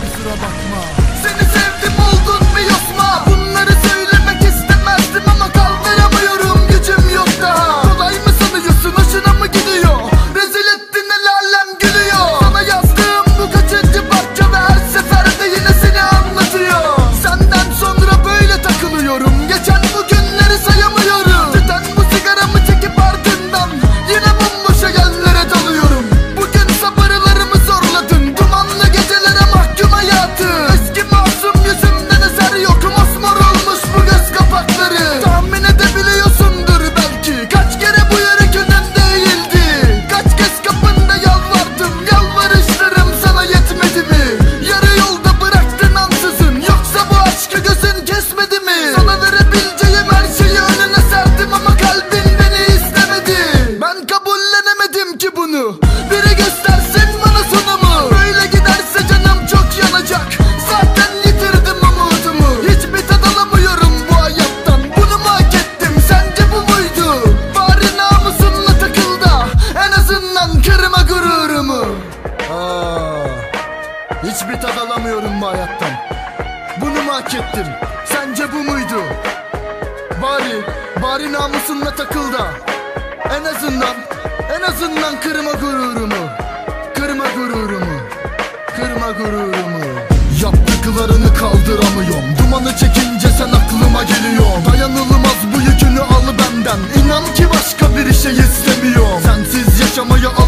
Kusura bakma Seni sevdim oldun mu yok? yolu Biri göstersin bana sonumu. Böyle giderse canım çok yanacak. Zaten yitirdim umudumu Hiçbir tad alamıyorum bu hayattan. Bunu mu hak ettim? Sence bu muydu? Bari namusunla takıl da En azından kırma gururumu. Aa, Hiçbir tad alamıyorum bu hayattan. Bunu mu hak ettim? Sence bu muydu? Bari, bari namusunla takıl da en azından kırma gururumu. Kırma gururumu. Kırma gururumu. Yaptıklarını kaldıramıyorum. Dumanı çekince sen aklıma geliyor Dayanılmaz bu yükünü al benden. İnan ki başka bir şey istemiyorum. Sensiz yaşamaya alıştı bu